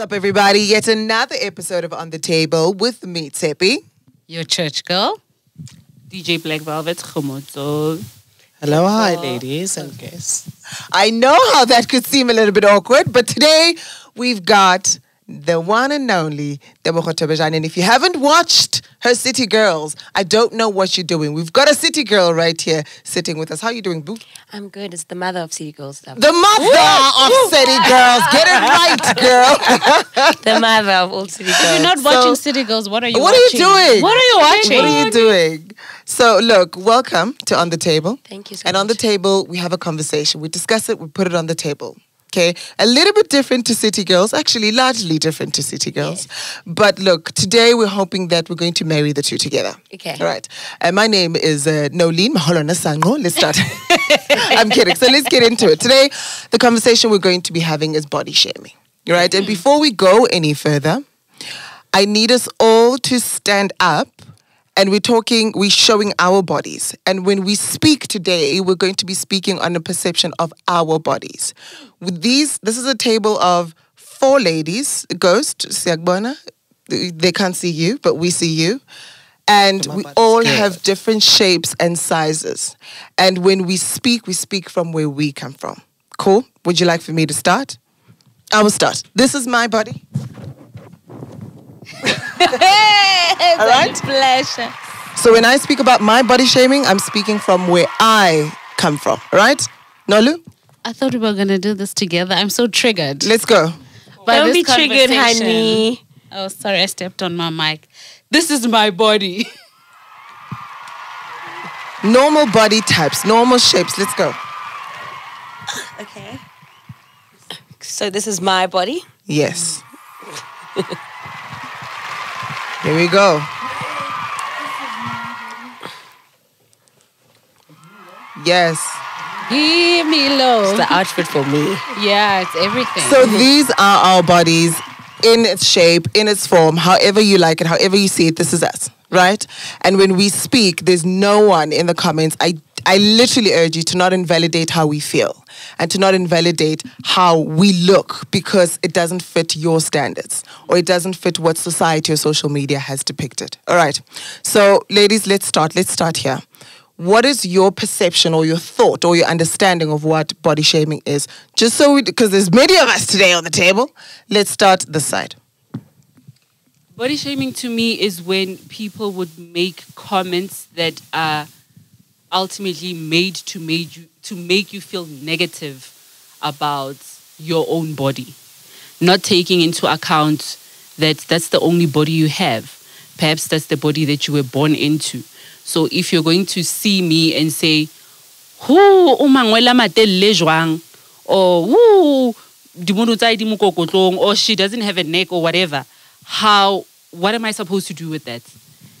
up, everybody? Yet another episode of On the Table with me, Tsepi. Your church girl. DJ Black Velvet Khomotso. Hello, hi, ladies and guests. I know how that could seem a little bit awkward, but today we've got the one and only Tebogo Thobejane. And if you haven't watched her City Girls, I don't know what you're doing. We've got a City Girl right here sitting with us. How are you doing, Boo? I'm good. It's the mother of City Girls. The mother of City Girls. Get it right, girl. the mother of all City Girls. You're not So- watching City Girls. What are you what are you doing? What are you watching? What are you doing? So, look, welcome to On the Table. Thank you so And on the table, we have a conversation. We discuss it, we put it on the table. Okay, a little bit different to City Girls, actually, largely different to City Girls. But look, today we're hoping that we're going to marry the two together. Okay. All right. And my name is uh, Nolene Maholona Sango. Let's start. I'm kidding. So let's get into it. Today, the conversation we're going to be having is body shaming. All right. And before we go any further, I need us all to stand up and we're talking, we're showing our bodies. And when we speak today, we're going to be speaking on the perception of our bodies. With these, this is a table of four ladies, Ghost, Siagbona. They can't see you, but we see you. And we all good. have different shapes and sizes. And when we speak, we speak from where we come from. Cool? Would you like for me to start? I will start. This is my body. All right? Pleasure. So when I speak about my body shaming, I'm speaking from where I come from. All right? Nolu, I thought we were gonna do this together. I'm so triggered. let's go. by Don't this be triggered, conversation. honey. Oh, sorry, I stepped on my mic. This is my body. Normal body types, normal shapes. Let's go. Okay. So this is my body. Yes. Here we go. Yes. Give me low. It's the outfit for me. yeah, it's everything. So these are our bodies in its shape, in its form, however you like it, however you see it, this is us, right? And when we speak, there's no one in the comments. I I literally urge you to not invalidate how we feel and to not invalidate how we look because it doesn't fit your standards or it doesn't fit what society or social media has depicted. All right. So, ladies, let's start. Let's start here. What is your perception or your thought or your understanding of what body shaming is? Just so we, because there's many of us today on the table, let's start this side. Body shaming to me is when people would make comments that are ultimately made to make you to make you feel negative about your own body, not taking into account that that's the only body you have. Perhaps that's the body that you were born into. So if you're going to see me and say, "Hu o mangwela matelle jwang," or "Woo, dimono tsa hae di mokokotlong," or she doesn't have a neck or whatever, how what am I supposed to do with that?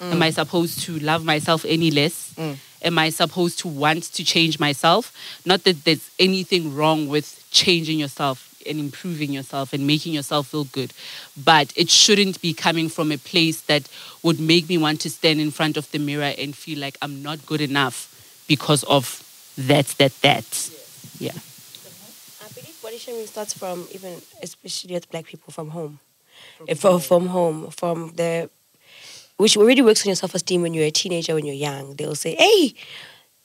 Am mm. I supposed to love myself any less? Mm. Am I supposed to want to change myself? Not that there's anything wrong with changing yourself and improving yourself and making yourself feel good, but it shouldn't be coming from a place that would make me want to stand in front of the mirror and feel like I'm not good enough because of that, that, that. Yeah. I believe body shaming starts from even, especially with black people, from home. From, from, from home, from the, which already works on your self esteem when you're a teenager, when you're young. They'll say, "Hey,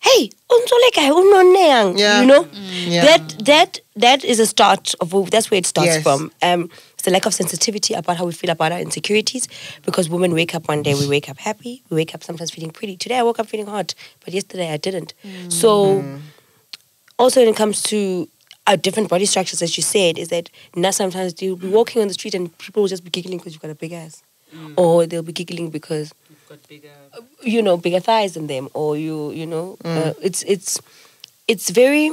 hey, untole kae, unone yang," Yeah. you know. Mm. Yeah. That that that is a start of that's where it starts Yes. from. Um, it's the lack of sensitivity about how we feel about our insecurities. Because women wake up one day, we wake up happy, we wake up sometimes feeling pretty. Today I woke up feeling hot, but yesterday I didn't. Mm. So mm. also when it comes to our different body structures, as you said, is that now sometimes you'll be walking on the street and people will just be giggling because you've got a big ass, or they'll be giggling because you know bigger thighs than them, or you you know uh, it's it's it's very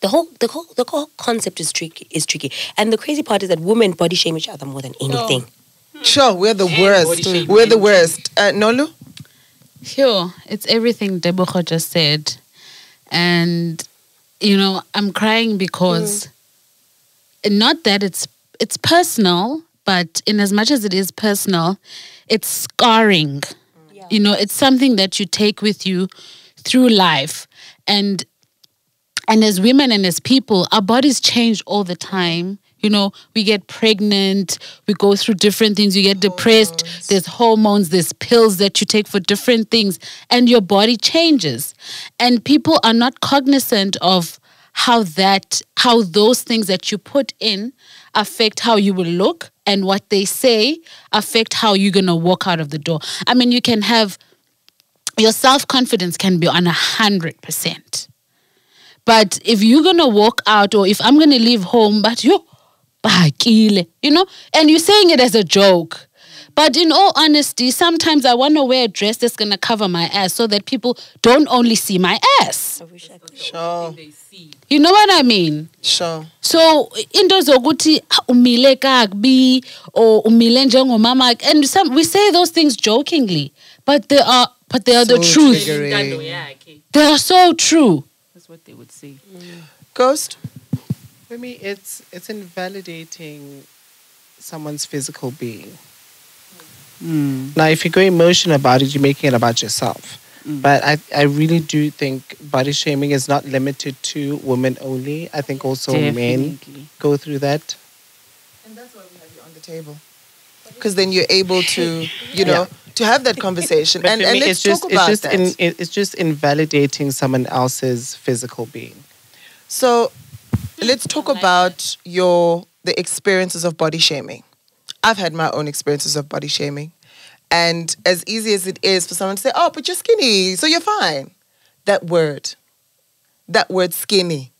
the whole the whole the whole concept is tricky is tricky, and the crazy part is that women body shame each other more than anything. Sure, we're the body worst. shaming. We're the worst. Uh, Nolu? Sure, it's everything Tebogo just said. And, you know, I'm crying because not that it's it's personal, but in as much as it is personal, it's scarring. You know, it's something that you take with you through life. And and as women and as people, our bodies change all the time. You know, we get pregnant, we go through different things, you get depressed, there's hormones, there's pills that you take for different things, and your body changes. And people are not cognizant of how that how those things that you put in affect how you will look and what they say affect how you're gonna walk out of the door. I mean, you can have your self confidence can be on a hundred percent. But if you're gonna walk out or if I'm gonna leave home, but you you know, and you're saying it as a joke. But in all honesty, sometimes I want to wear a dress that's gonna cover my ass so that people don't only see my ass. I wish I could. Sure, They see. You know what I mean? sure. So into zokuthi "Ah, umile kakubi or umile njengomama and some we say those things jokingly, but they are but they are the truth. triggering. They are so true. That's what they would say. Ghost. For me, it's it's invalidating someone's physical being. Mm. Now, if you go emotional about it, you're making it about yourself. Mm. But I, I really do think body shaming is not limited to women only. I think also men go through that. And that's why we have you on the table. Because then you're able to, you know, to have that conversation. And and me, let's it's just talk it's about just that. in, it's just invalidating someone else's physical being. So let's talk about your the experiences of body shaming. I've had my own experiences of body shaming. And as easy as it is for someone to say, Oh, but you're skinny, so you're fine. That word, that word skinny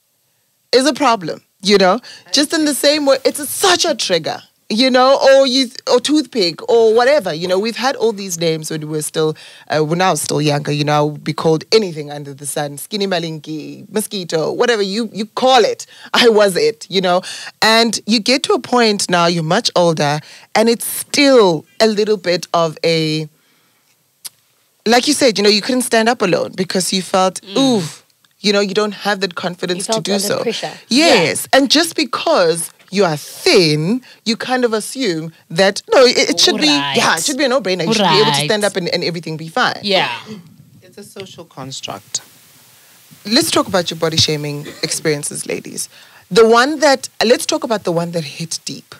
is a problem, you know? Just in the same way, it's a, such a trigger. You know, or you, or toothpick, or whatever. You know, we've had all these names when we were still, uh, when I was still younger. You know, be called anything under the sun, skinny malinki, mosquito, whatever you you call it. I was it. You know, and you get to a point now. You're much older, and it's still a little bit of a like you said, you know, you couldn't stand up alone because you felt, ooh, you know, you don't have that confidence to do so. pressure. Yes. And just because you are thin, you kind of assume that, no, it, it should be, yeah, it should be a no brainer. You should be able to stand up and, and everything be fine. Yeah. It's a social construct. Let's talk about your body shaming experiences, ladies. The one that, let's talk about the one that hit deep.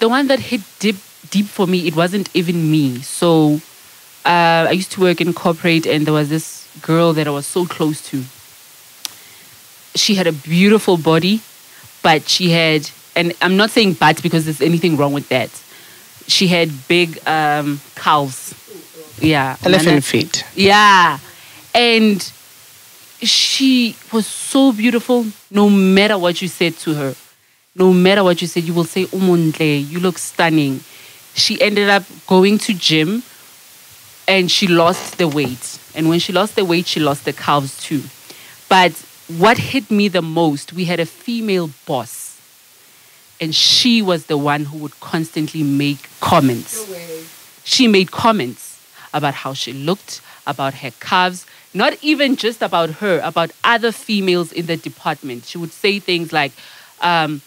the one that hit deep deep for me it wasn't even me so uh, i used to work in corporate and there was this girl that i was so close to she had a beautiful body but she had and i'm not saying but because there's anything wrong with that she had big um, calves yeah Elephant Nana- feet. yeah. And she was so beautiful no matter what you said to her. No matter what you said, you will say, Umuntle, you look stunning. She ended up going to gym and she lost the weight. And when she lost the weight, she lost the calves too. But what hit me the most, we had a female boss. And she was the one who would constantly make comments she made comments about how she looked, about her calves, not even just about her, about other females in the department. She would say things like, um,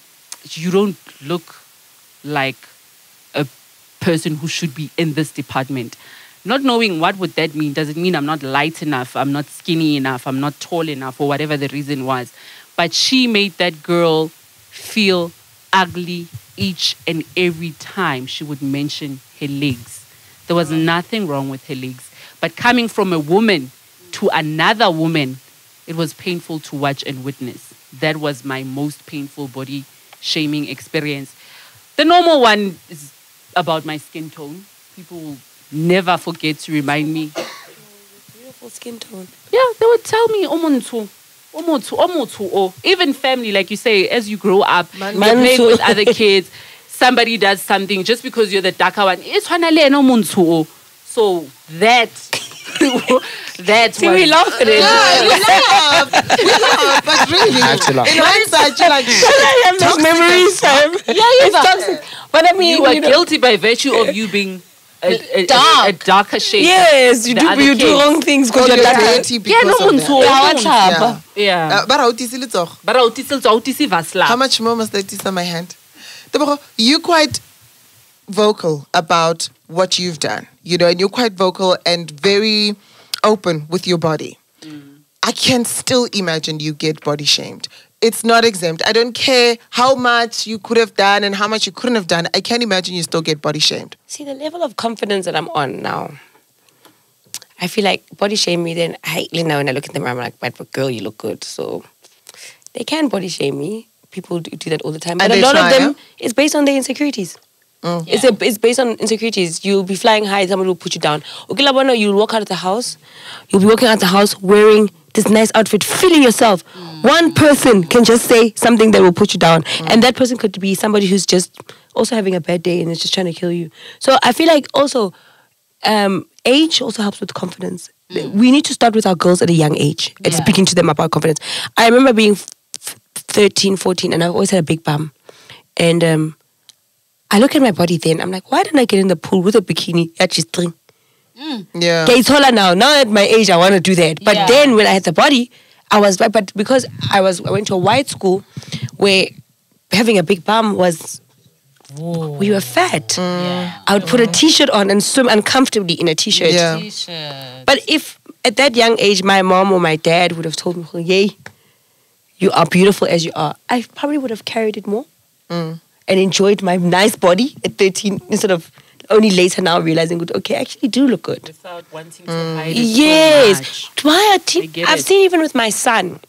You don't look like a person who should be in this department. Not knowing what would that mean, does it mean I'm not light enough, I'm not skinny enough, I'm not tall enough, or whatever the reason was. But she made that girl feel ugly each and every time she would mention her legs. There was mm. nothing wrong with her legs. But coming from a woman to another woman, it was painful to watch and witness. That was my most painful body shaming experience. The normal one is about my skin tone. People will never forget to remind me. Beautiful skin tone. Yeah, they would tell me, oh, Omuntu, Omuntu, oh, Omutu, oh, or even family, like you say, as you grow up, you're playing with other kids, somebody does something just because you're the darker one. It's Hanale no Muntu. So that, that See, was, we laugh at it. Yeah, we laugh. We laugh, but really, I have to laugh. in hindsight, you're like, I have those memories. as Yeah, it's toxic. But I mean, you were know, guilty by virtue of you being a, a, a- Dark. a darker shade. yes, you do other you do wrong things because you're you're dark. dirty Yeah, no of Muntu. that. Yeah, no what's Muntu. up? Yeah. Uh, but how did you look? But I would still- I would still vasla. How much more must I tease on my hand? Tebogo, you quite vocal about what you've done, you know, and you're quite vocal and very open with your body. I can still imagine you get body shamed. It's not exempt. I don't care how much you could have done and how much you couldn't have done. I can't imagine you still get body shamed. See the level of confidence that I'm on now. I feel like body shame me. Then I, you know, when I look at them, I'm like, but girl, you look good. So they can body shame me. People do, do that all the time. But And a lot try, of them yeah? is based on their insecurities. Mm. It's, a, it's based on insecurities. You'll be flying high, somebody will put you down. Okay, Labona, you'll walk out of the house. You'll be walking out of the house wearing this nice outfit, feeling yourself. One person can just say something that will put you down. And that person could be somebody who's just also having a bad day and is just trying to kill you. So I feel like also um, age also helps with confidence. We need to start with our girls at a young age and Yeah. speaking to them about confidence. I remember being f- f- 13, 14, and I've always had a big bum. And um, I look at my body then, I'm like, why didn't I get in the pool with a bikini at G-string? Yeah. Okay, it's taller now. Now at my age, I want to do that. But Yeah. then when I had the body, I was right. But because I was, I went to a white school where having a big bum was, we were fat. Yeah. I would put a t-shirt on and swim uncomfortably in a t-shirt. Yeah. T-shirt. But if at that young age, my mom or my dad would have told me, "Oh, "Yay, you are beautiful as you are," I probably would have carried it more Mm. And enjoyed my nice body at 13 instead of only later now realizing, good, okay, I actually do look good. Without wanting to hide it so Yes. Why are teen- I get I've it. seen even with my son.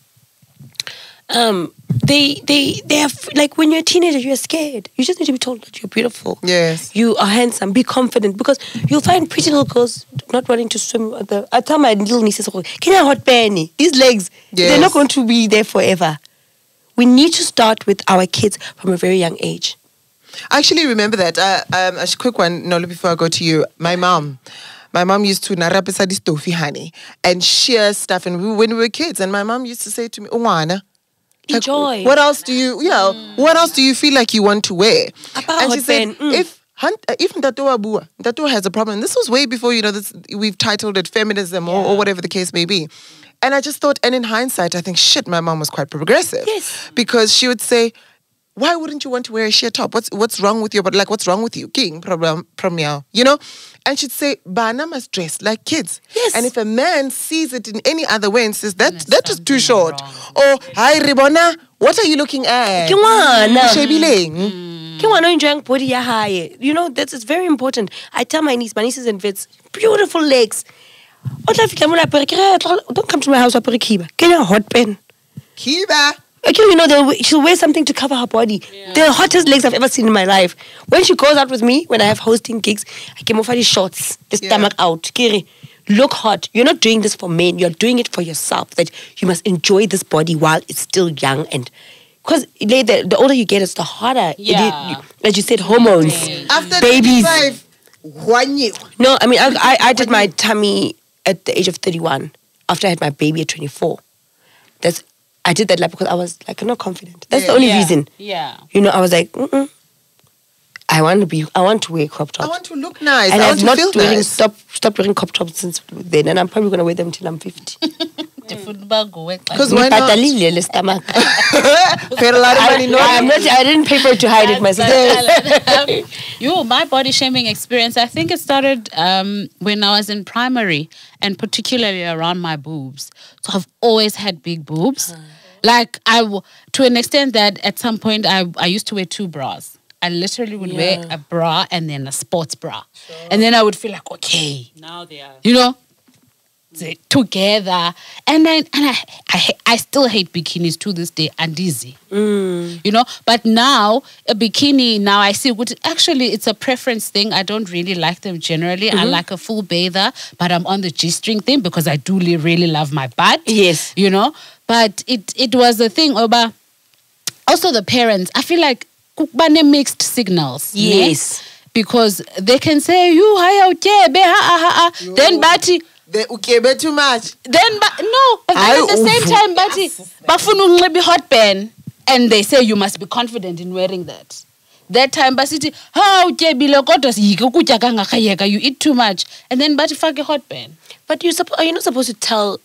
Um, they they they have like when you're a teenager, you're scared. You just need to be told that you're beautiful. Yes. You are handsome. Be confident because you'll find pretty little girls not wanting to swim. At the, I tell my little nieces, "Oh, "Can I hot penny? These legs, they're not going to be there forever." We need to start with our kids from a very young age. I actually remember that. Uh, um, a quick one, Nolo, before I go to you. My mom. My mom used to narapisa this tofi honey and share stuff. And we, when we were kids, and my mom used to say to me, Uwana, like, Enjoy. What else do you, yeah, what else do you feel like you want to wear? About and she said, mm. if Hunt, uh, if Ndatoa Bua, Ndatoa has a problem. This was way before, you know, this we've titled it feminism or, or whatever the case may be. And I just thought, and in hindsight, I think, shit, my mom was quite progressive. Yes. Because she would say, why wouldn't you want to wear a sheer top? What's what's wrong with you? But like, what's wrong with you? King problem premier, um, you know? And she'd say, Bana must dress like kids. Yes. And if a man sees it in any other way and says that There's that is too short, wrong. or hi Ribona, what are you looking at? Ke ngwana. Mm, Shebileng. Mm. Ke ngwana o enjoying body. You know, that's it's very important. I tell my niece, my nieces and vets, beautiful legs. O tla fihla mo lapere, ke re, don't come to my house apere khiba. Kenya hot pen. Kiba. Okay, you know, they'll- she'll wear something to cover her body. The hottest legs I've ever seen in my life. When she goes out with me, when I have hosting gigs, I can offer these shorts, the Yeah. stomach out. Kiri, look hot. You're not doing this for men. You're doing it for yourself. That you must enjoy this body while it's still young and. Because the, the older you get, it's the harder. It- Yeah. you- as you said, hormones, After babies. 25, Wanyu. No, I mean, I, I, I did my tummy at the age of 31 after I had my baby at 24. That's I did that like because I was like not confident. That's the only yeah. reason. Yeah. You know, I was like, Mm-mm. I want to be, I want to wear crop tops. I want to look nice. and I I've not feel wearing, nice. stop, stopped wearing crop tops since then, and I'm probably gonna wear them till I'm 50. Because why not? Ngipatalile le stomach. Paid a lot of money. No, I, I'm not, I didn't pay for it to hide it myself. you, my body shaming experience, I think it started um, when I was in primary and particularly around my boobs. So I've always had big boobs. Like, I, w- to an extent that at some point I, I used to wear two bras. I literally would wear a bra and then a sports bra. And then I would feel like, okay, Now they are. you know, they- together. And I, and I, I, I still hate bikinis to this day and easy. Mm. You know, but now a bikini, now I see what actually it's a preference thing. I don't really like them generally. I mm-hmm. like a full bather, but I'm on the G string thing because I do really love my butt. Yes. You know, but it, it was a thing about also the parents. I feel like kukubane mixed signals. ne? Yes. Because they can say, you haya utyebe, ha ha ha ha. Then bati They ukebe too much. then ba- no but then at the same uvu- time bathi bafuna unxiba i-hot band and they say you must be confident in wearing that that time basithi ha utyebile kodwa yike ukutya kangakayeka you eat too much and then bathi fake i-hot band But you suppo- are you not supposed to tell?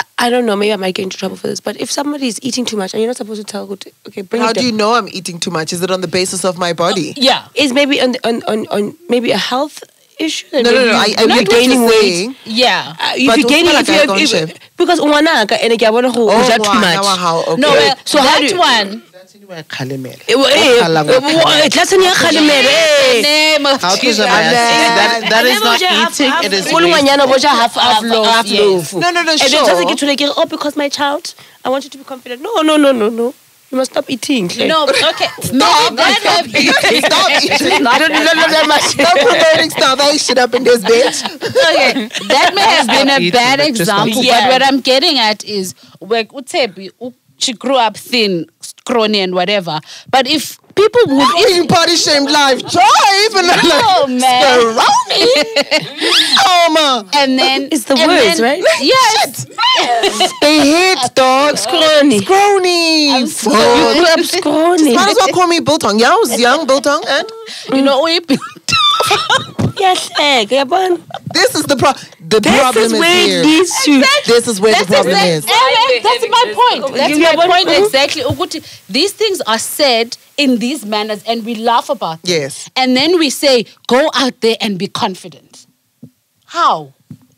I, I don't know. Maybe I might get into trouble for this. But if somebody is eating too much, and you're not supposed to tell, okay, bring it How it do you know I'm eating too much? Is it on the basis of my body? yeah Is maybe on, on on on maybe a health issue. No, no, no. I, you- I you're gaining weight. Yeah. Uh, if you're gaining, feel if you I can't if, shave. because ngwanaka and ke a bona go Oh, ja too much. wa okay. No, well, So how that do you- one. That's anyway kgalemela. Well, eh, eh, eh, tlatseng ya kgalemelo, eh. Name of How to Jesus. survive? That, that is not eating. half- It is o le ngwanyana bo ja half half loaf half loaf. No, no, no, And then just ke thole ke re, oh because my child I want you to be confident no no no no no you must stop eating hle. No, okay. Stop, stop eating, stop eating. I don't know that much Stop promoting starvation up in this bitch. okay, that may have been a bad but just not example, but what I'm getting at is where Utebi, she grew up thin, scrawny, and whatever. But if people would, How if, you body shamed live drive and like No, man. Scrawny. oh man. and then It's the words, then- right? Yes, They hit dog. scrawny Scrawny. you Fuck. grew up scrawny Might as well call me Biltong. Yeah, I was young Biltong, and you know, we Iyahleka, uyabona? this is the problem. The this problem is is where here. it leads to This is where the That's problem exact- is. and that's my point. That's my but- point exactly. Ukuthi, These things are said in these manners, and we laugh about them. Yes. And then we say, go out there and be confident. How?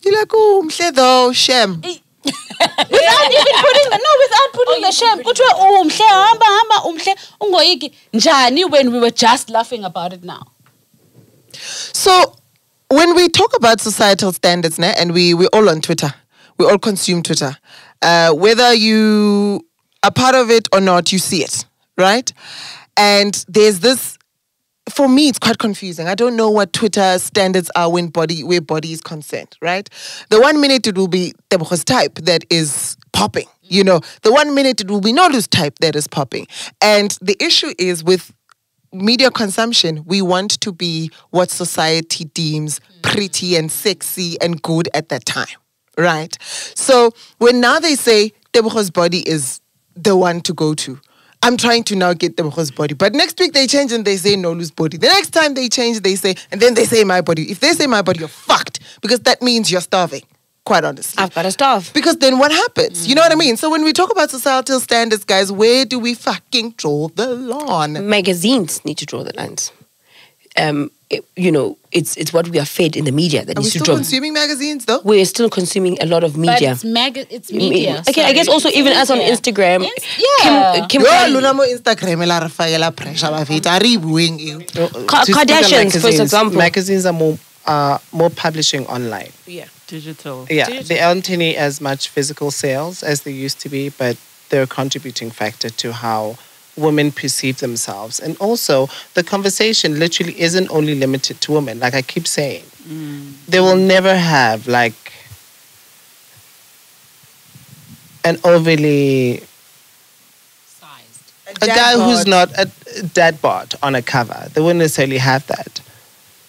You're like, oh, mhle though, shem. without even putting the no, without putting the shame. Kuthiwe oh mhle hamba hamba umhle ungoyiki njani when we were just laughing about it now. So when we talk about societal standards, ne, and we we all on Twitter, we all consume Twitter. Uh, whether you are part of it or not, you see it, right? And there's this. For me, it's quite confusing. I don't know what Twitter standards are when body where body is concerned, right? The one minute it will be Tebogo's type that is popping, you know. The one minute it will be Nolu's type that is popping, and the issue is with media consumption, we want to be what society deems pretty and sexy and good at that time, right? So when now they say Tebogo's body is the one to go to, I'm trying to now get Tebogo's body. But next week they change and they say Nolu's body. The next time they change, they say, and then they say my body. If they say my body, you're fucked because that means you're starving, quite honestly. I've got to starve Because then what happens? You know what I mean? So when we talk about societal standards, guys, where do we fucking draw the line? magazines need to draw the lines um it- you know it's it's what we are fed in the media that Are we needs to still draw consuming magazines though? we're still consuming a lot of But media it's mag- it's media. okay I guess also It's even us on. Instagram Yes, yeah. Kim, Kim Yo, Kardashian- lona mo Instagram la re fakela pressure ba feta re bueng eo. Ka- To speak on Kardashians, for magazines, example. Magazines are more uh, more publishing online. yeah Digital. Yeah, they aren't any as much physical sales as they used to be, but they're a contributing factor to how women perceive themselves. And also, the conversation literally isn't only limited to women. Like I keep saying, mm. they will never have like an overly Sized. a guy who's not a a dad bod on a cover. They wouldn't necessarily have that.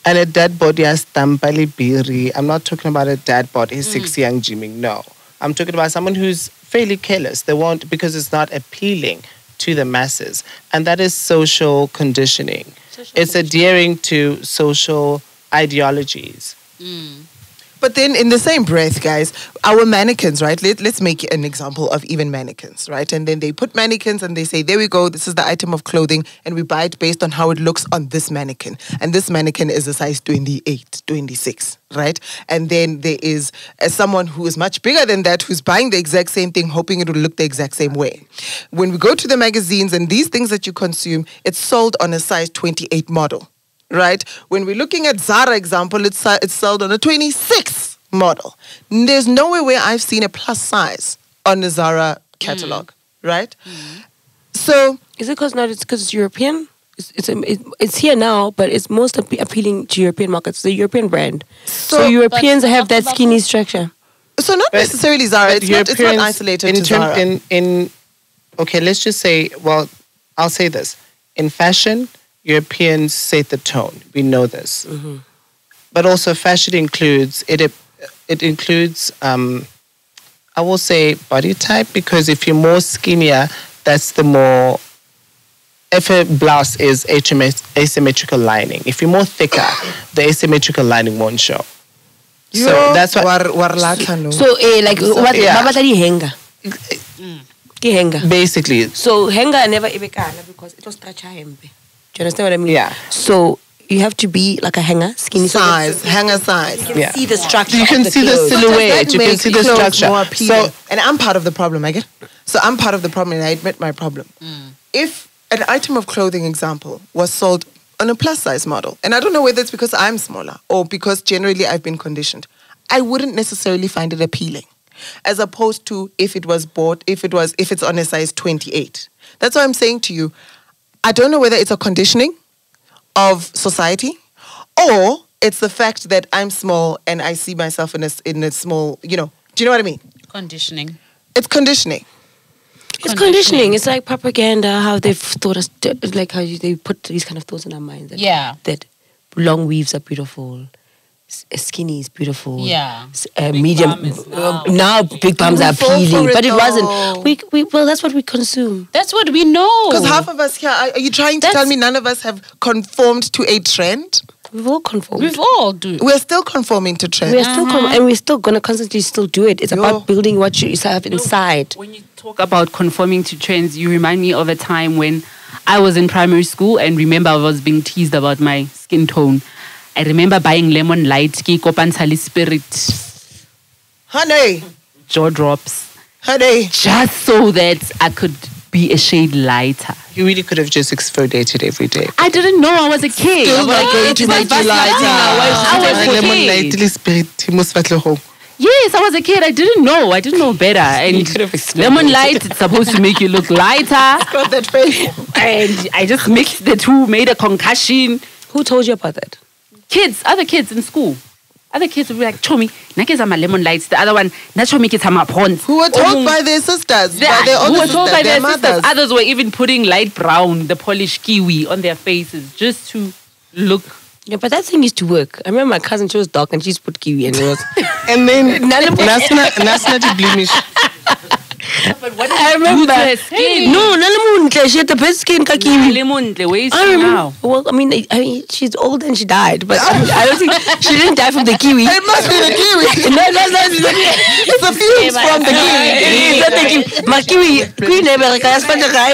And a dead body has tampali biri. I'm not talking about a dead body, he's six young gymming. No. I'm talking about someone who's fairly careless. They won't because it's not appealing to the masses. And that is social conditioning. it's adhering to social ideologies. Hmm. But then, in the same breath, guys, our mannequins, right? Let, let's make an example of even mannequins, right? And then they put mannequins and they say, there we go, this is the item of clothing, and we buy it based on how it looks on this mannequin. And this mannequin is a size 28, 26, right? And then there is uh, someone who is much bigger than that who's buying the exact same thing, hoping it will look the exact same way. When we go to the magazines and these things that you consume, it's sold on a size 28 model right? When we're looking at Zara example, it's uh, it's sold on a 26 model. There's nowhere where I've seen a plus size on the Zara catalog, right? So is it because not it's because it's European it's it's, um, it's here now but it's most appe- appealing to European markets the European brand so, So- Europeans have that skinny structure so not But- necessarily Zara. It's not, it's not isolated in to term- Zara. In, in, okay, let's just say, well, I'll say this. In fashion, Europeans set the tone. We know this. But also, fashion includes, it, it includes, um, I will say, body type, because if you're more skinnier, that's the more, if a blouse is HMS, asymmetrical lining, if you're more thicker, the asymmetrical lining won't show. So Yo, that's what war- war latla, no. so eh, like what yeah. ba batla di hanger di hanger basically So hanger never ebe kana because it was stretch hembe. Do you understand what I mean? Yeah. So you have to be like a hanger, skinny so that Size, hanger size. You can Yeah. see the structure. You of can the see the silhouette. You can see the structure. More appealing? So and I'm part of the problem, I get. So I'm part of the problem, and I admit my problem. Mm. If an item of clothing, example, was sold on a plus size model, and I don't know whether it's because I'm smaller or because generally I've been conditioned, I wouldn't necessarily find it appealing, as opposed to if it was bought, if it was, if it's on a size 28. That's why I'm saying to you, I don't know whether it's a conditioning of society or it's the fact that I'm small and I see myself in a, s- in a small, you know, do you know what I mean? Conditioning. It's conditioning. It's conditioning. It's like propaganda. How they've thought us, like how you, they put these kind of thoughts in our minds. That, Yeah. That long weaves are beautiful. S- Skinny is beautiful. Yeah. Uh, medium. is now. now big bums are fall appealing, it but it though. wasn't. We, we well, that's what we consume. That's what we know. Because half of us here, are, are you trying to That's- tell me none of us have conformed to a trend? We've all conformed. We've all do. We're still conforming to trend. We're still com- and we're still gonna constantly still do it. It's Yo. about building what you have inside. When you talk about conforming to trends, you remind me of a time when I was in primary school and remember I was being teased about my skin tone. I remember buying lemon light, ki kopansali spirit, honey, jaw drops, honey. just so that I could be a shade lighter. you really could have just exfoliated every day. I didn't know I was a kid. Still not going to make you lighter. I was, I was a lemon kid. lightly spirit mo sefatlhegong. Yes, I was a kid. I didn't know. I didn't know better. And could have lemon light is supposed to make you look lighter. Got that face. and I just mixed the two, made a concussion. Who told you about that? Kids, other kids in school. Other kids would be like, Chomi, nakes are my lemon lights. The other one, na Chomi kids are my pawns. Who were told by their sisters, They- by their who were told sisters, by their their sisters. mothers. Others were even putting light brown, the polished kiwi, on their faces just to look. Yeah, but that thing used to work. I remember my cousin, she was dark and she used to put kiwi and it was. And then nasna nasna di blemish. But what I remember. to her skin? No, Nalamuntle, she had the best skin ka kiwi. Lemon, where is I she remember. now? Well, I mean, I, I mean, she's old and she died, but I, I don't think she didn't die from the kiwi. It must be the kiwi. no, no, no, no. it's the fumes from the kiwi. It's not the kiwi. My kiwi, queen America, I spent the guy.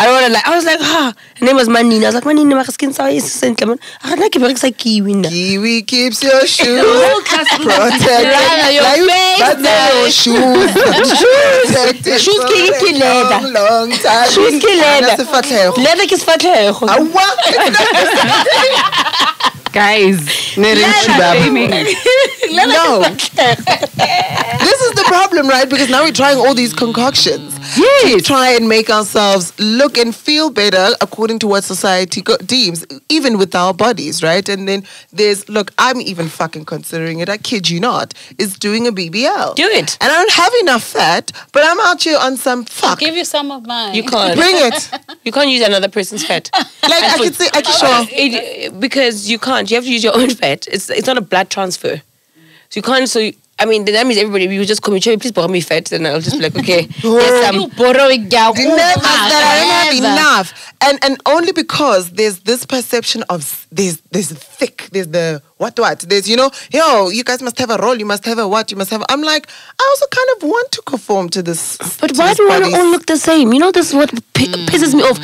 I don't want to like. I was like, ah. Her name was Manina. I was like, Manina, my skin sour is sent lemon. I like it, like kiwi. na." Kiwi keeps your shoes Whole class protected. Rather your Like, face but they're your shoes. Protected Shoes for ke leather. long, long time. Shoes ke leather. Ana sefatlhego. Leather ke sefatlhego. Awa, it's not- Guys, Ne re ntshibaba. shaming. No. this is the problem, right? Because now we're trying all these concoctions. To try and make ourselves look and feel better according to what society go- deems, even with our bodies, right? And then there's, look, I'm even fucking considering it, I kid you not, is doing a BBL. Do it. And I don't have enough fat, but I'm out here on some fuck. I'll Give you some of mine. You can't. Bring it. You can't use another person's fat. Like, I can say, I can show. It, because you can't. You have to use your own fat. It's it's not a blood transfer. So you can't. So you- I mean, that means everybody. will just come and show me, please borrow me fat, then I'll just be like, okay. here's some- You borrowing The net is that I don't have enough, and and only because there's this perception of s- there's there's thick, there's the what what there's you know yo you guys must have a role, you must have a what, you must have. I'm like I also kind of want to conform to this. But to why this do we want to all look the same? You know, this is what p- hmm. pisses me off.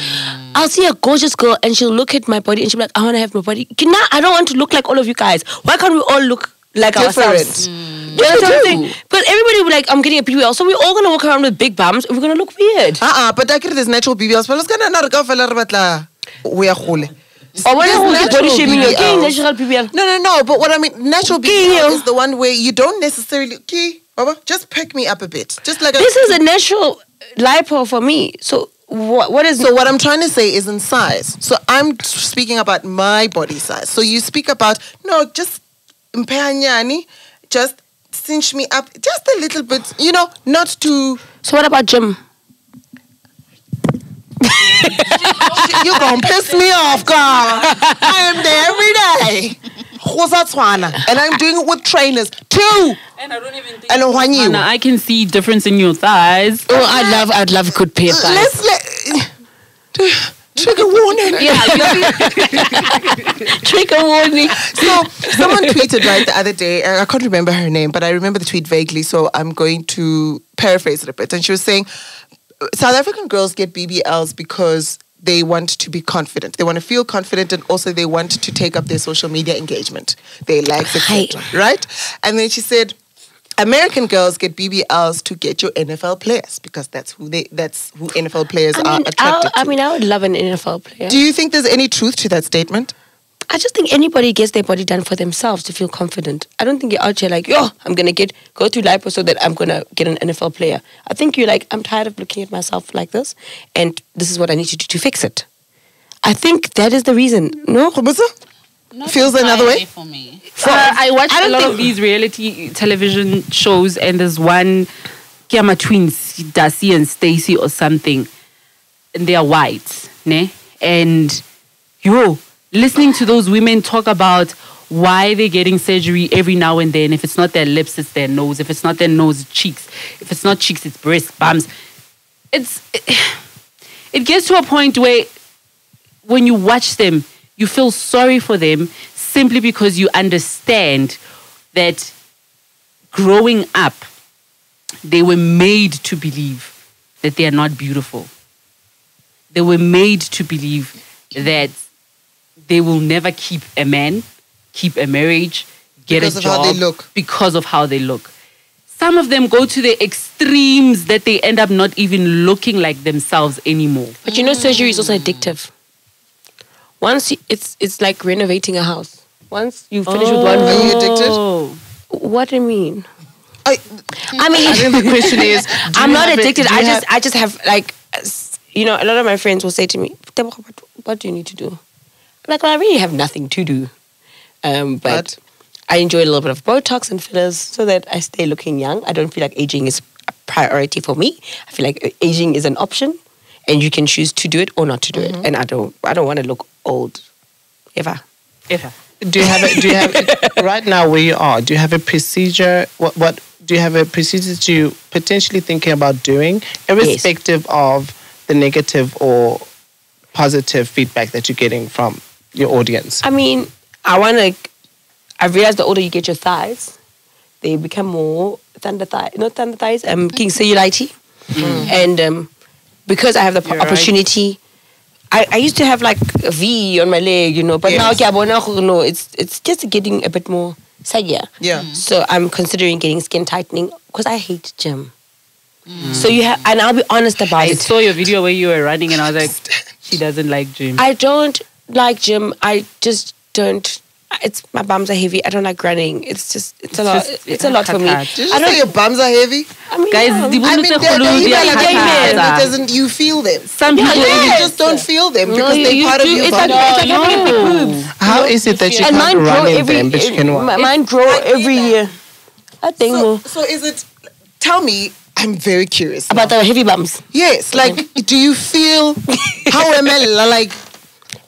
I'll see a gorgeous girl and she'll look at my body and she'll be like, I want to have my body. Can I, I don't want to look like all of you guys. Why can't we all look like Different. ourselves? Hmm. You know what I'm saying? But everybody will like, I'm getting a BBL. So we're all going to walk around with big bums and we're going to look weird. Uh-uh, but I get this natural BBLs. But let's go fella re batla o ya gole. Or oh, when There's you're natural body shaming, getting natural BBL. No, no, no. But what I mean, natural Okay, BBL is the one where you don't necessarily. Okay, Baba, just pick me up a bit, just like a, This is a natural lipo for me. So what, what is So what I'm trying to say is in size. So I'm speaking about my body size. So you speak about no, just mpehanyani, just cinch me up just a little bit. You know, not to. So what about gym? You're gonna piss me off, girl. I am there every day. Go sa tshwana. And I'm doing it with trainers too. And I don't even think. And when you Anna, I can see difference in your thighs. Oh, I'd love, I'd love good pair thighs. let's let trigger warning. Yeah. Trigger warning. So someone tweeted right the other day, and I can't remember her name, but I remember the tweet vaguely, so I'm going to paraphrase it a bit. And she was saying South African girls get BBLs because they want to be confident. They want to feel confident and also they want to take up their social media engagement, their likes, etc. Right? And then she said, American girls get BBLs to get your NFL players because that's who they that's who NFL players I are attracted I, I to. mean, I would love an NFL player. Do you think there's any truth to that statement? I just think anybody gets their body done for themselves to feel confident. I don't think you're out here like, yo, I'm gonna get go to lipo so that I'm gonna get an NFL player. I think you're like, I'm tired of looking at myself like this, and this is what I need to do to fix it. I think that is the reason. No? Not Feels another way? for me. Uh, I watch I a lot think- of these reality television shows, and there's one Kiama twins, Darcy and Stacy or something, and they are white, ne? And yo, listening to those women talk about why they're getting surgery every now and then. If it's not their lips, it's their nose. If it's not their nose, it's cheeks. If it's not cheeks, it's breast bums. It's it gets to a point where when you watch them, you feel sorry for them simply because you understand that growing up, they were made to believe that they are not beautiful. They were made to believe that they will never keep a man, keep a marriage, get Because a of job how they look. because of how they look. Some of them go to the extremes that they end up not even looking like themselves anymore. but you know, surgery is also addictive. Once you, it's it's like renovating a house. Once you finish with one Are you addicted? Oh. what do you mean? I, I mean, I think the question is, I'm not addicted. I just I just have like you know a lot of my friends will say to me, what, what do you need to do? I'm like, well, I really have nothing to do. Um, but, But? I enjoy a little bit of Botox and fillers so that I stay looking young. I don't feel like aging is a priority for me. I feel like aging is an option, and you can choose to do it or not to do it. And I don't I don't want to look old ever. Ever. Do you have a, do you have right now where you are? Do you have a procedure? What what do you have a procedure that you potentially thinking about doing, irrespective of the negative or positive feedback that you're getting from your audience? I mean, I want to. I realize the older you get your thighs, they become more thunder thigh, not thunder thighs, um, king cellulite. And um, because I have the p- You're right. opportunity, I, I used to have like a V on my leg, you know, but now Yes. ke a bona gore no, it's it's just getting a bit more saggier. Yeah. Mm. So I'm considering getting skin tightening because I hate gym. Mm. So you have, and I'll be honest about I it. I saw your video where you were running, and I was like, she doesn't like gym. I don't like gym. I just don't. It's my bums are heavy. I don't like running. It's just it's a lot. just- it's a lot for me. Did you I say don't. your bums are heavy? I mean, Guys, yeah. the I mean, they're, they're they are like khatat. It doesn't. You feel them. Some people You just don't feel them No, because you- they're part do. of your It's like- body. it's like having big boobs. How is it that you and can't mine grow run in every. them, but you can walk? my- mine grow every that. year. I think So, so, so is it? Tell me. I'm very curious. about now. the heavy bums. yes, like, do you feel how am I like?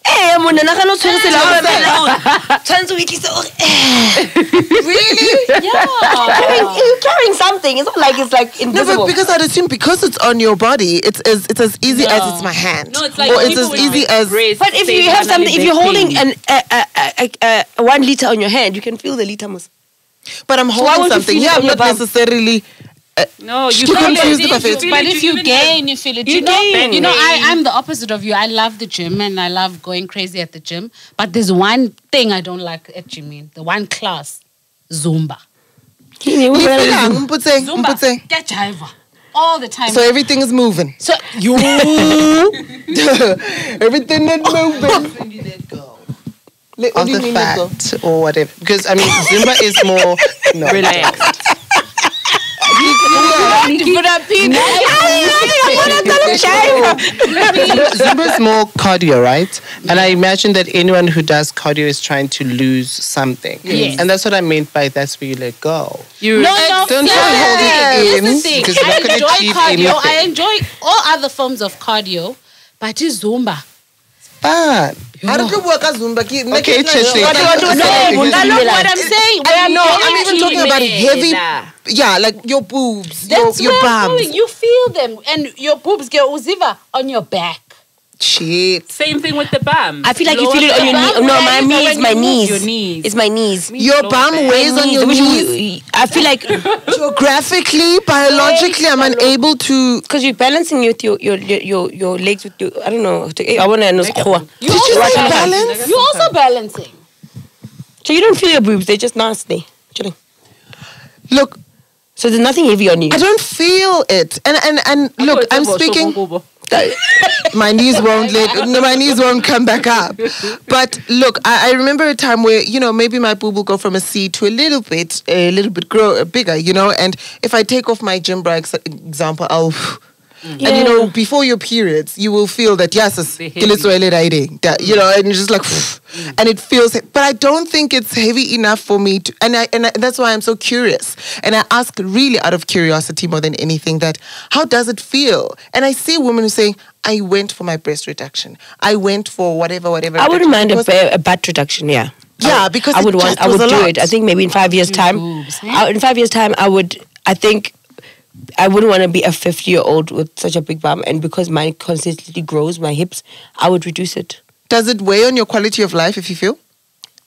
Eh, monna nagana o tshwere tsela ya hore- tshwanetse o ikise o re, eh. Really? Carrying- You're carrying something. It's not like it's like No, but because I'd assume because it's on your body, it's as it's as easy as it's my hand, No, it's like or it's people as with easy as But if you have something, if you're holding an a, a, a, a, a one liter on your hand, you can feel the liter. mos. But I'm holding would you something. Yeah, on I'm not bum? necessarily. No, you Too feel confused it. about it. feel But it, if you even gain, you feel it. You, You know, gain. you know, I, I'm the opposite of you. I love the gym and I love going crazy at the gym. But there's one thing I don't like at gym. The one class, Zumba. Lifelang, Zumba, mputseng. get all the time. So everything is moving. So you everything is oh. moving. Let- what Of do you the mean fat or whatever. Because I mean, Zumba is more no, relaxed. Put up people. Zumba is more cardio, right? And I imagine that anyone who does cardio is trying to lose something. Yes. And that's what I meant by that's where you let go. You No, no, Don't no. try to hold it Here's again, the thing. because you're I not gonna enjoy achieve cardio. I enjoy all other forms of cardio, but it's Zumba. Fun. How did you work as Zumba? Ki- make Okay, it like- Cheche. What- what- do- what- no, what- Munda, Now look look what what I'm saying. I When know. I'm even talking about heavy. Yeah, like your boobs, That's your, your where I'm bums. going. You feel them, and your boobs get uziva on your back. Shit. Same thing with the bum. I feel like you feel it on your the knees. No, my you- knees, when my knees. Your knees. It's my knees. Your bum weighs on your When knees. I feel like Geographically, biologically, I'm unable to. because you're balancing with your your your your, your legs with your I don't know. I want to know. Did you say balance? You're also balancing. So you don't feel your boobs; they're just nasty. Chilling. Look, So there's nothing heavy on you. I don't feel it. And and and look, I'm speaking. My knees won't let my knees won't come back up. But look, I, I remember a time where you know maybe my boob will go from a C to a little bit, a little bit grow bigger, you know. And if I take off my gym bra ex- example, I'll. And you know, before your periods, you will feel that yes, it's They're ke le tswele riding, that, you know, and you're just like, and it feels. But I don't think it's heavy enough for me to, and I and I, that's why I'm so curious, and I ask really out of curiosity more than anything that how does it feel? And I see women who say, I went for my breast reduction, I went for whatever, whatever. I wouldn't mind a, Because- ba- a butt reduction. Yeah. Yeah, because I would want. I would do lot. it. I think maybe in five years' time. boobs? I- in five years' time, I would. I think. I wouldn't want to be a 50 year old with such a big bum, and because mine consistently grows, my hips, I would reduce it. Does it weigh on your quality of life if you feel?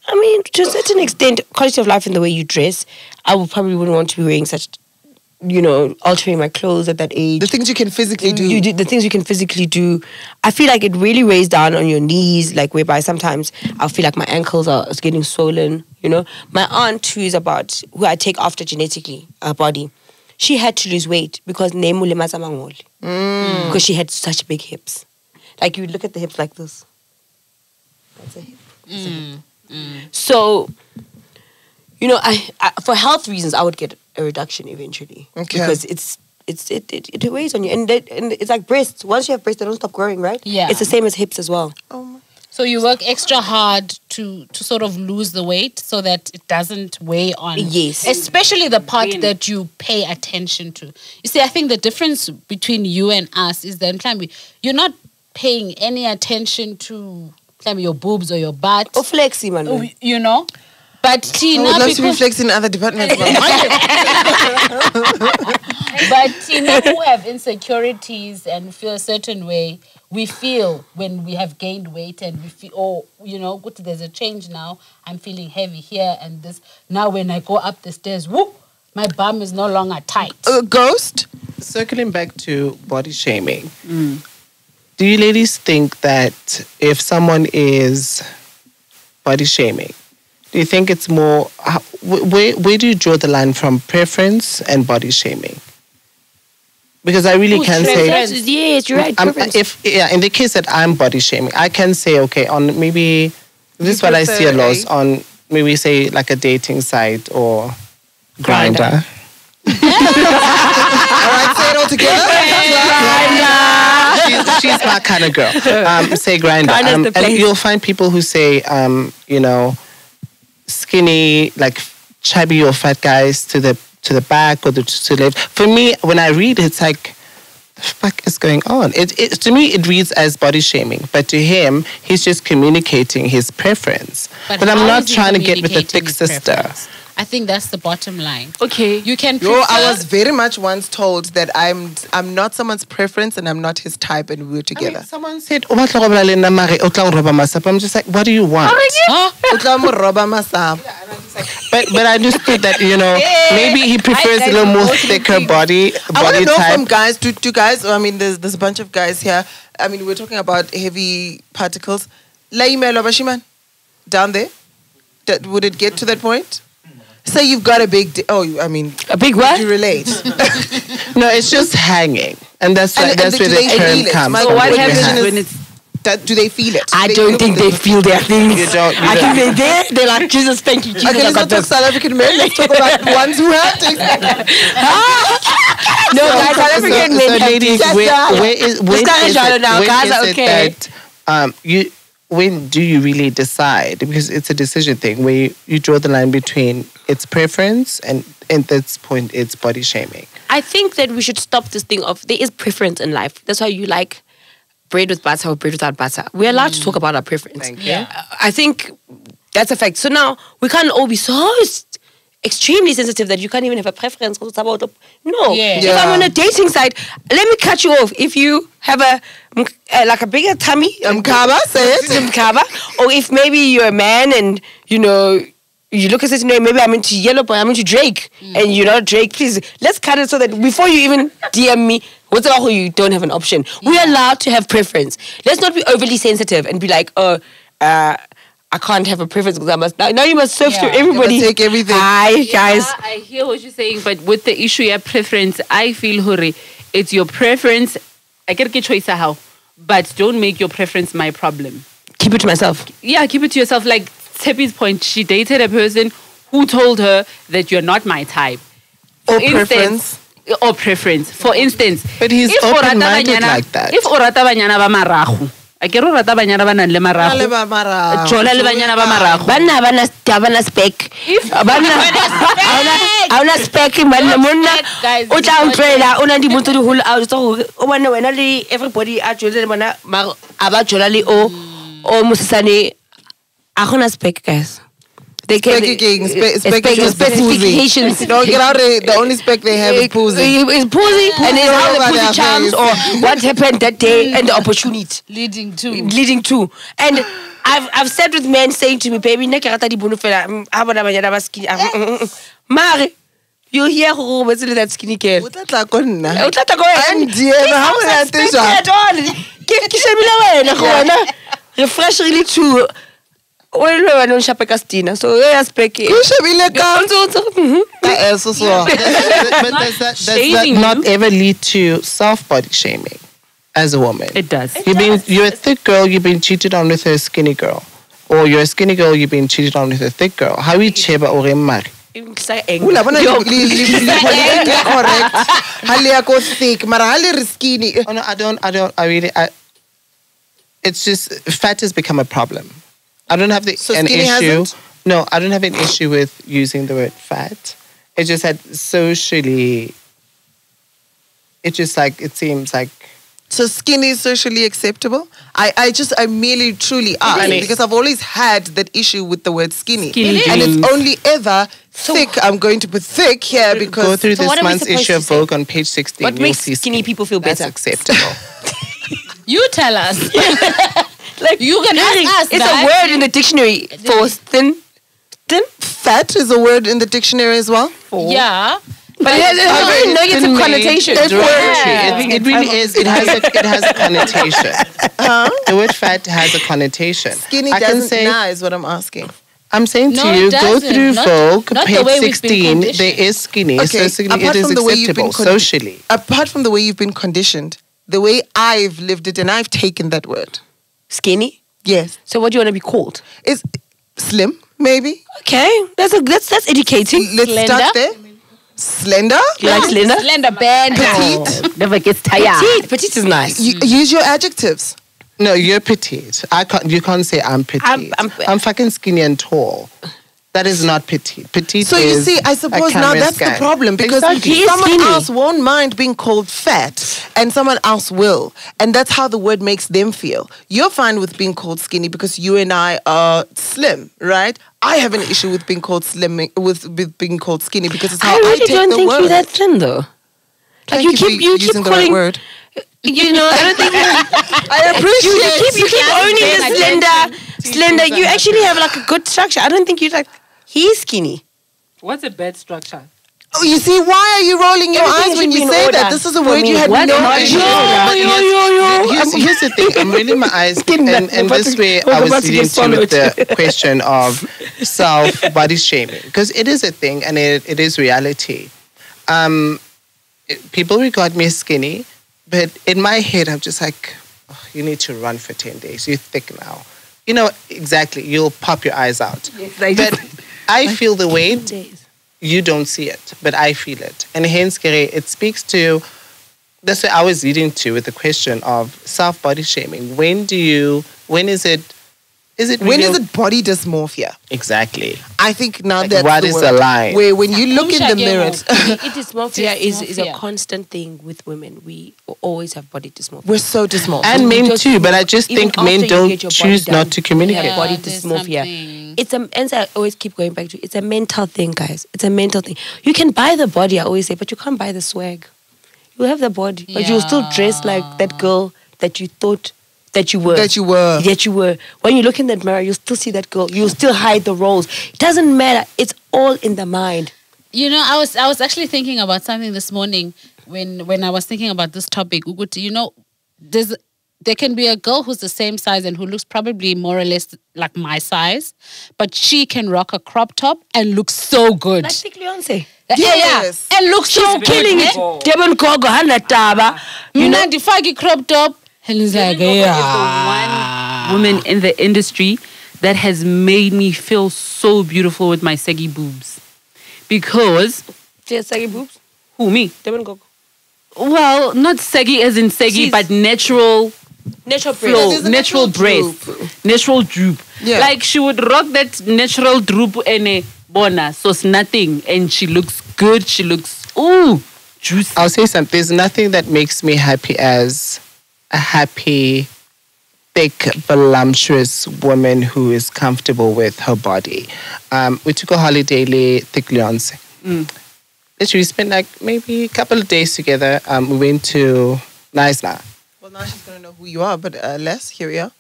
I mean, to a certain extent, quality of life in the way you dress, I would probably wouldn't want to be wearing such, you know, altering my clothes at that age. The things you can physically do. You do the things you can physically do. I feel like it really weighs down on your knees, like whereby sometimes I feel like my ankles are getting swollen. You know, my aunt who is about who I take after genetically, her body, she had to lose weight because Nemule Mazamangoli. Mm. Because she had such big hips. Like you look at the hips like this. That's a hip. That's a hip. So, you know, I, I for health reasons, I would get a reduction eventually Okay. because it's it's it, it, it weighs on you, and, and it's like breasts. Once you have breasts, they don't stop growing, right? Yeah. it's the same as hips as well. So you work extra hard to to sort of lose the weight so that it doesn't weigh on. Yes. Especially the part Really? that you pay attention to. You see, I think the difference between you and us is that Mhlambi, you're not paying any attention to Mhlambi, your boobs or your butt. Oh, or flexing, man. Oh, you know? But I Tina, would love to because, reflect in other departments. but but Tina who have insecurities and feel a certain way, we feel when we have gained weight and we feel, oh, you know, good, there's a change now. I'm feeling heavy here and this. Now when I go up the stairs, whoop, my bum is no longer tight. uh, ghost. Circling back to body shaming, do you ladies think that if someone is body shaming, do you think it's more, where, where do you draw the line from preference and body shaming? Because I really Who's can say, preference? yes, you're right. I'm, if yeah, in the case that I'm body shaming, I can say okay on maybe this is what I see a lot a- on maybe say like a dating site or Grindr. grinder. All right, say it all together. she's, she's my kind of girl. Um, say grinder, um, and you'll find people who say, um, you know, skinny, like chubby or fat guys to the to the back or the to the left. For me, when I read, it's like. The fuck is going on? It, it to me it reads as body shaming, but to him he's just communicating his preference. But, I'm not trying to get with the thick sister. preference? I think that's the bottom line. okay. You can Yo, I was very much once told that I'm I'm not someone's preference and I'm not his type, and we were I mean, together. someone said, "O batla go le nna, mare o tla go. I'm just like, what do you want? Huh? O tla mo roba masapo. But but I understood that you know maybe he prefers a little more thicker body body I want to know type. from guys, do, do guys, I mean, there's, there's a bunch of guys here. I mean, we're talking about heavy particles. Laimelo Bashiman, down there, that, would it get to that point? Say you've got a big, di- oh, I mean, A big would what? you relate? No, it's just hanging, and that's And- why, and that's do where they the term it? comes. My from, what the happens when it's that, do they feel it? I Do don't think the- they feel their things. You don't- you I don't. think they're there. They're like, Jesus, thank you, Jesus. Okay, I let's not talk this. South African men. Let's talk about ones who have things. No, guys, South African so, men so have ladies, things. where, Yes, where is is is it, now. when Guys is are okay. that um you when do you really decide because it's a decision thing where you, you draw the line between its preference and at this point it's body shaming. I think that we should stop this thing of there is preference in life. That's why you like bread with butter or bread without butter. We're allowed to talk about our preference. Thank you. Yeah. I think that's a fact. So now we can't all be so extremely sensitive that you can't even have a preference. It's about no. Yeah. If Yeah. I'm on a dating site, let me cut you off. If you have a uh, like a bigger tummy, Mkaba, say it. Mkaba, or if maybe you're a man and you know. You look a certain way, maybe I'm into Yellow Boy, I'm into Drake, and you're not Drake. Please, let's cut it so that before you even DM me, what's about who you don't have an option. We're allowed to have preference. Let's not be overly sensitive and be like, oh, uh, I can't have a preference because I must. Now, now you must serve Yeah. through You must everybody. take everything. Hi, guys. Yeah, I hear what you're saying, but with the issue of preference, I feel hurry. It's your preference. I get get choice how, but don't make your preference my problem. Keep it to myself. Yeah, keep it to yourself. Like Tepi's point, she dated a person who told her that you're not my type. Or For instance- preference. Or preference. For instance, But he's if o rata open-minded like that. If o rata banyana ba marago, a ke re o rata banyana ba nang le Na le banyana ba marago. Banna ha bana spec. Banna ona spec banna monna o tla utlwela o na di botso di hole out tsa gore o bone wena le everybody a jole le bona a ba jola le o o mosesane a gona spec guys. They Spec again, spe- spec is specifications. Don't get out of. The only spec they have is pussy. It's pussy, and it's how the pussy charms or what happened that day and the opportunity. Leading to. leading to. And I've I've said with men saying to me, baby, nna ke rata dibono fela, mm, ha bona banyana ba skinny. ah, mm, mm, mm." Mare, you hear go go le that skinny girl. O tla tla ko nna. O tla tla ko wena. I'm DM, ha o get all. Ke ke shebile wena go wena. Refresh really too. O ile wena o shape ka stina. So yeah, spec. O shebile ka Ntse o ntse, mhm. ka eso so. but does that, does that not ever lead to self body shaming as a woman? It does. You've been you're a thick girl, you've been cheated on with a skinny girl. Or you're a skinny girl, you've been cheated on with a thick girl. How we cheba or mari? Sa eng. Ula bona Yo. li li li li correct. Ha le ya ko thick, mara ha le skinny. Oh no, I don't I don't I really I it's just fat has become a problem. I don't have the, So an skinny issue. hasn't? No, I don't have an issue with using the word fat. It just that socially it just like it seems like So skinny is socially acceptable? I, I just I merely truly ask is. because I've always had that issue with the word skinny. Skinny and it's only ever thick. I'm going to put thick here because go through So this what month's issue of? Vogue on page 16. What makes see skinny people feel That's better? acceptable. You tell us. Like You can ask us It's that. a word in the dictionary for thin. Thin. fat is a word in the dictionary as well. yeah. But it has a very It's negative connotation. derogatory. Yeah. It, it really is. It has a, it has a connotation. The word fat has a connotation. Skinny I doesn't say, nah is what I'm asking. I'm saying No, to it you, go through Not- Vogue, not the page way 16. there is conditioned. is skinny. so skinny, apart it is from the way you've been acceptable con- socially. Apart from the way you've been conditioned, the way I've lived it and I've taken that word. Skinny. Yes. So what do you want to be called? Is slim, maybe? Okay, that's a that's that's educating. Let's Slender? start there. Slender? You like slender? Slender band. Petite? Oh, never gets tired. Petite. Petite is nice. You, use your adjectives. Mm. No, you're petite. I can't. You can't say I'm petite. I'm, I'm- fucking skinny and tall. That is not petite. Petite. So you is see, I suppose now camera that's the problem because Exactly. Someone skinny. else won't mind being called fat and someone else will. And that's how the word makes them feel. You're fine with being called skinny because you and I are slim, right? I have an issue with being called slim with, with being called skinny because it's how I I, really take don't the think word. you're that thin though. Like you you keep you keep using the calling. right word. You know, I don't think I you, appreciate you keep you keep owning the slender slender. You actually have like a good structure. I don't think you're like he's skinny. What's a bad structure? Oh, you see, why are you rolling your Everything eyes when you say that? This is a word me. you had What? no idea. you. But yo, here's- yo, yo. Here's, here's the thing. I'm rolling my eyes, and, and this way I was about to leading to with the question of self body shaming because it is a thing and it, it is reality. Um, it- people regard me as skinny, but in my head I'm just like, oh, you need to run for ten days. You're thick now. You know exactly. You'll pop your eyes out. Like, But I feel the weight days. you don't see it, but I feel it. And hence, Gere, it speaks to that's what I was leading to with the question of self body shaming. When do you, when is it Is it When really is it body dysmorphia? exactly? I think now Like, that's what the is the line? Where when you look in the mirror, ke it dysmorphia is, is a constant thing with women. We always have body dysmorphia. we're so dysmorphic. And We men too, but I just think men don't get your body choose done, not to communicate. Yeah. body dysmorphia. It's a, and I always keep going back to it's a mental thing, guys. It's a mental thing. You can buy the body, I always say, but you can't buy the swag. You have the body, but you'll still dress like that girl that you thought that you were. That you were. That you were. When you look in that mirror, you'll still see that girl. You'll still hide the roles. It doesn't matter. It's all in the mind. You know, I was I was actually thinking about something this morning when when I was thinking about this topic. Uguti, You know, there's there can be a girl who's the same size and who looks probably more or less like my size, but she can rock a crop top and look so good. Like Thick Leeyonce. Yeah, yeah, Yes. and look so killing good. it. Devon Kogo, Hannah Taba. You know, the faggy crop top. And he's like, yeah. is the one woman in the industry that has made me feel so beautiful with my saggy boobs. Because She has saggy boobs. who me? Devon Kogo. Well, not saggy as in saggy, She's- but natural Natural flow, there's a natural, natural breast, natural droop. Yeah. Like she would rock that natural droop and a bona, so it's nothing, and she looks good. She looks ooh juicy. I'll say something. There's nothing that makes me happy as a happy, thick, voluptuous woman who is comfortable with her body. Um, we took a holiday, le thick Leeyonce. Literally, we spent like maybe a couple of days together. Um, we went to Naisla. well, now she's gonna know who you are. But uh, Les, here we are.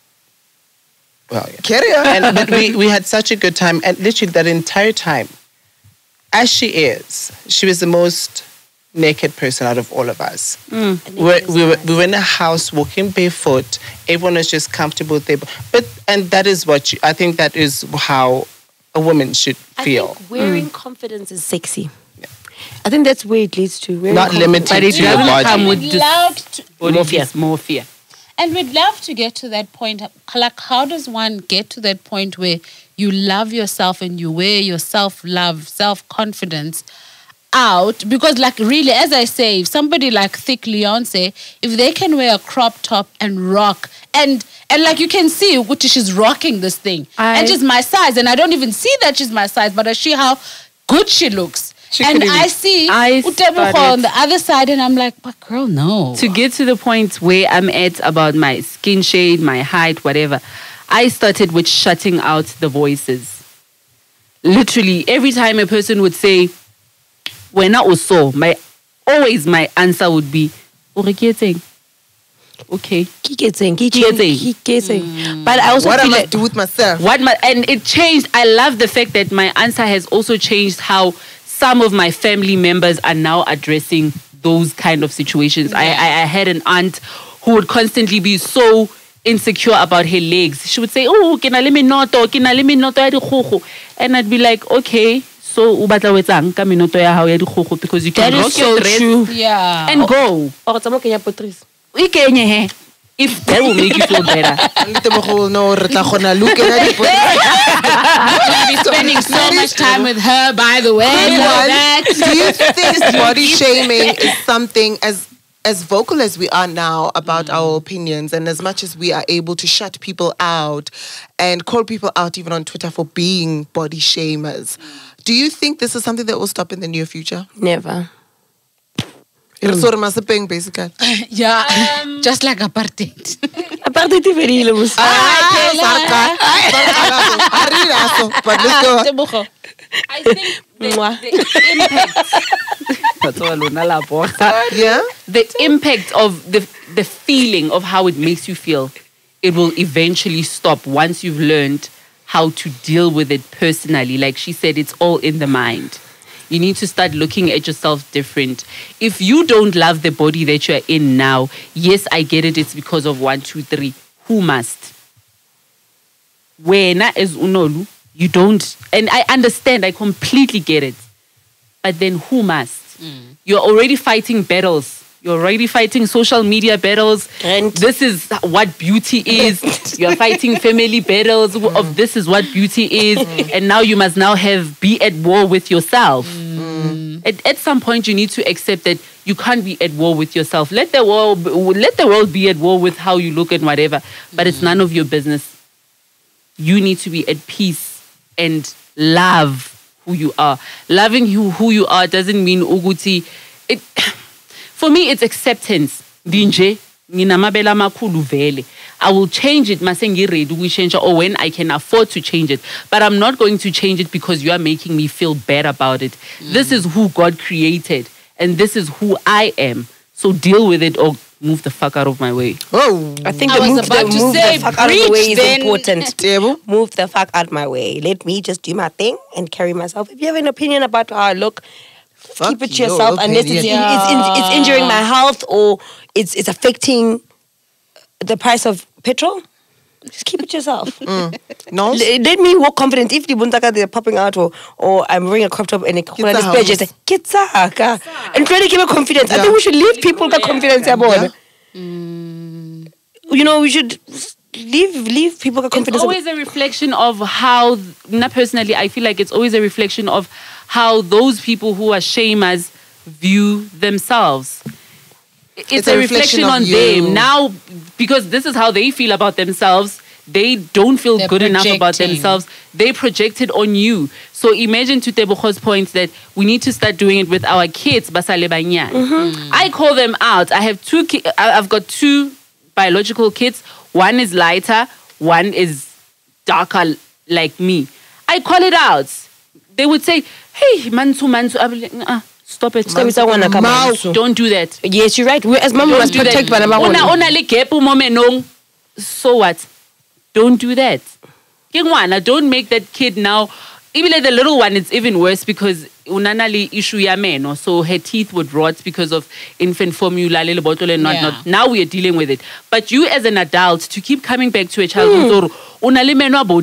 Well, yeah. Carry on. and but we, we had such a good time and literally that entire time as she is she was the most naked person out of all of us mm. we, were, we, were, we were in a house walking barefoot everyone was just comfortable there but and that is what you, i think that is how a woman should I feel think wearing mm. confidence is sexy. I think that's where it leads to. Wearing Not limited but it to your body. Come with we'd this love to, body Morphia. dysmorphia. And we'd love to get to that point. Like, how does one get to that point where you love yourself and you wear your self love, self confidence out? Because, like, really, as I say, if somebody like Thick Leeyonce, if they can wear a crop top and rock, and and like you can see, Uguti, she's rocking this thing, I- and she's my size, and I don't even see that she's my size, but I see how good she looks. She and I see I on the other side, and I'm like, but girl, no. to get to the point where I'm at about my skin shade, my height, whatever, I started with shutting out the voices. Literally, every time a person would say, when I was so, my always my answer would be, "O re ke etseng?" Okay. Kiketseng, Kiketseng. kiketseng. Hmm. But I also what I feel must like do with myself. What my, and it changed. I love the fact that my answer has also changed how some of my family members are now addressing those kind of situations. I, I, I had an aunt who would constantly be so insecure about her legs. She would say, "Oh, can I let me not? Or can I let me not?" And I'd be like, "Okay." So, o batla o etsang ka menoto ya hao ya dikgogo because you can That is rock your dress yeah. and oh. go. Or it's a Kenya Patrice. O ikenye he. If that will make you feel better. Tebogo will know re tla kgona look at it. be spending so much time with her, by the way. you know Anyone, that. do you think body shaming is something as as vocal as we are now about mm. our opinions and as much as we are able to shut people out and call people out even on Twitter for being body shamers, do you think this is something that will stop in the near future? Never. Re so re masepeng, basically. Yeah, um, just like apartheid. Apartheid fedile mos. But let's go. Tebogo. I think Mwah. impact. Yeah? the impact of the the feeling of how it makes you feel it will eventually stop once you've learned how to deal with it personally. Like she said it's all in the mind. You need to start looking at yourself different. If you don't love the body that you're in now yes i get it it's because of one two three. Who must? Wena as unolu you don't and i understand i completely get it. But then who must? Mm. You're already fighting battles you're already fighting social media battles. And- this is what beauty is. You're fighting family battles. Of mm. this is what beauty is. Mm. And now you must now have be at war with yourself. Mm. At, at some point you need to accept that you can't be at war with yourself. Let the world let the world be at war with how you look and whatever. But it's none of your business. You need to be at peace and love who you are. Loving you who you are doesn't mean uguti. It for me it's acceptance. Dinje nginamabela amakhulu vele. I will change it mase ngiready ukuyishintsha or when I can afford to change it. But I'm not going to change it because you are making me feel bad about it. This is who God created and this is who I am. So deal with it or move the fuck out of my way. Oh, I think I the was move, about the, to move say, the fuck out of the way preach is then. important. Move the fuck out of my way. Let me just do my thing and carry myself. If you have an opinion about how I look, Fuck keep it to your yourself unless it's, in, opinion. it's, it's injuring my health or it's, it's affecting the price of petrol. Just keep it to yourself. Mm. no. L- Let me walk confident. If the buntaka they're popping out or or I'm wearing a crop top and a corner display, just house. say, "Kitsaka," and try to give a confidence. I think we should leave people with confidence. Yeah. Yeah. You know, we should leave leave people with It's always a reflection of how, not personally, I feel like it's always a reflection of how those people who are shamers view themselves. It's, It's a, a reflection, reflection on you. them. Now, because this is how they feel about themselves, they don't feel They're good enough about themselves. They project it on you. So imagine to Tebogo's point that we need to start doing it with our kids, basale. Mm-hmm. I call them out. I have two ki- I've got two biological kids. One is lighter, one is darker like me. I call it out. They would say, "Hey, mansu mansu." I'll be like, "Uh, stop it. Stop it, someone come on. Mouth. Don't do that. Yes, you're right. We, as mom, we must protect Bana Una una le gap momenong. So what? Don't do that. Ke ngwana, Don't make that kid now. Even like the little one, it's even worse because unanali issue ya meno. So her teeth would rot because of infant formula, little bottle and not Yeah. not. Now we are dealing with it. But you as an adult to keep coming back to a child mm. una le meno a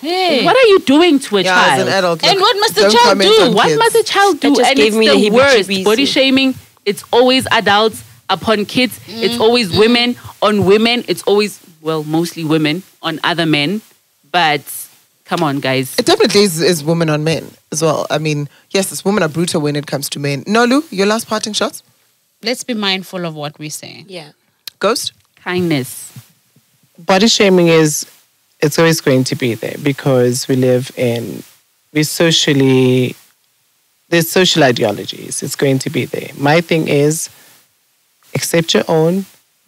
Hey. What are you doing to a Yeah, child? as an adult. And what must the child do? What kids. must a child do? And gave it's me the the worst. Body shaming, it's always adults upon kids. It's always women on women. It's always, well, mostly women on other men. But come on, guys. It definitely is, is women on men as well. I mean, yes, it's women are brutal when it comes to men. Nolu, your last parting shots? Let's be mindful of what we say. Yeah. Ghost? Kindness. body shaming is it's always going to be there because we live in we socially there's social ideologies it's going to be there my thing is accept your own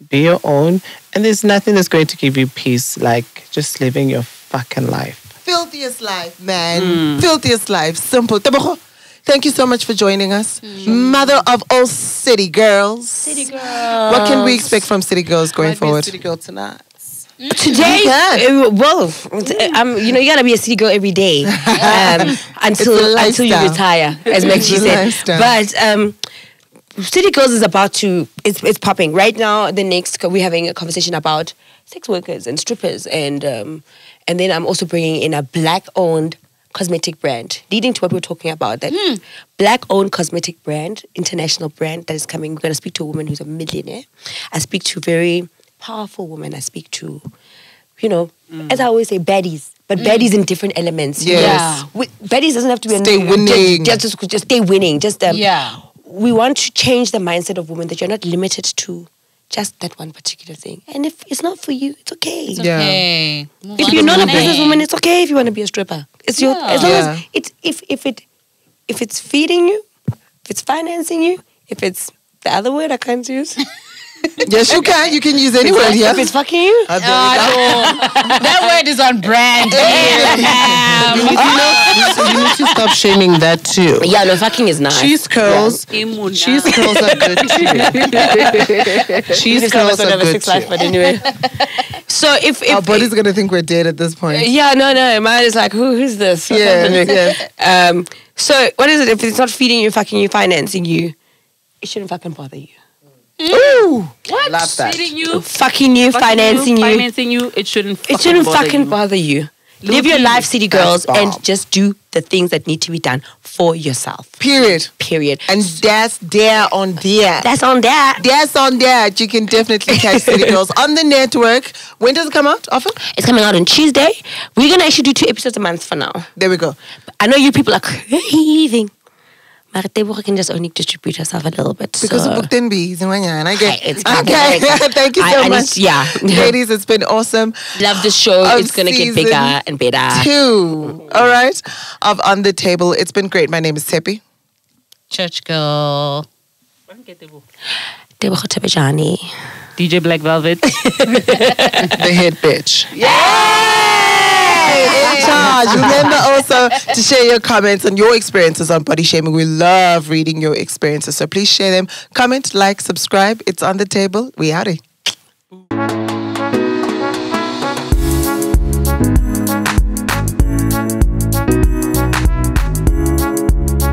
be your own and there's nothing that's going to give you peace like just living your fucking life Filthiest life, man. Filthiest life. Simple. Tebogo, thank you so much for joining us. Mother of all city girls. City girl. What can we expect from city girls going Might be a forward? city girl tonight Today, can. uh, well, um, you know, you gotta be a city girl every day um, until until you retire, as It's Maxie said. lifestyle. But um, City Girls is about to it's it's popping right now. The next we're having a conversation about sex workers and strippers, and um, and then I'm also bringing in a black-owned cosmetic brand, leading to what we're talking about. That hmm. black-owned cosmetic brand, international brand that is coming. We're gonna speak to a woman who's a millionaire. I speak to very powerful women. I speak to, you know, hmm. as I always say, baddies. But hmm. baddies in different elements. you know. Yes. We- baddies doesn't have to be a Stay winning. Just, just, just stay winning. Just um, Yeah. we want to change the mindset of women that you're not limited to just that one particular thing. And if it's not for you, it's okay. It's Yeah. okay. Move if you're not a next. businesswoman, it's okay if you want to be a stripper. It's your as long Yeah. as it's if if it if it's feeding you, if it's financing you, if it's the other word I can't use. yes, you can. You can use any word here. If it's fucking you, Uh, there we that word is on brand. you, need, you, know, you need to stop shaming that too yeah, no, fucking is nice. cheese curls Imuna. cheese curls are good too cheese curls are good too but anyway. so if if Our body's going to think we're dead at this point. Yeah, no, no. Mine is like, who, who's this? What's Yes, happening? yes. Um, so what is it? If it's not feeding you, fucking you, financing you, it shouldn't fucking bother you. Ooh. What? Love that. Feeding you, Fucking you, fucking financing you. financing you. It shouldn't. it shouldn't bother fucking you. bother you. Live your life, city girls, and just do the things that need to be done for yourself. Period. Period. And that's there on there. That's on that. That's on that. You can definitely catch City Girls on the network. When does it come out? Often? It's coming out on Tuesday. We're gonna actually do two episodes a month for now. There we go. I know you people are craving Maar Tebogo can just only distribute herself a little bit. Because so. of booked in bees and I get It's okay. fine. Thank you so I much. yeah. ladies, it's been awesome. Love the show. It's gonna get bigger and better. Two, all right, of on the table. It's been great. My name is Tepi. Church girl. Tebogo Thobejane. DJ Black Velvet. The head bitch. In charge. Remember also to share your comments and your experiences on body shaming. We love reading your experiences. So please share them. Comment, like, subscribe. It's on the table. We out.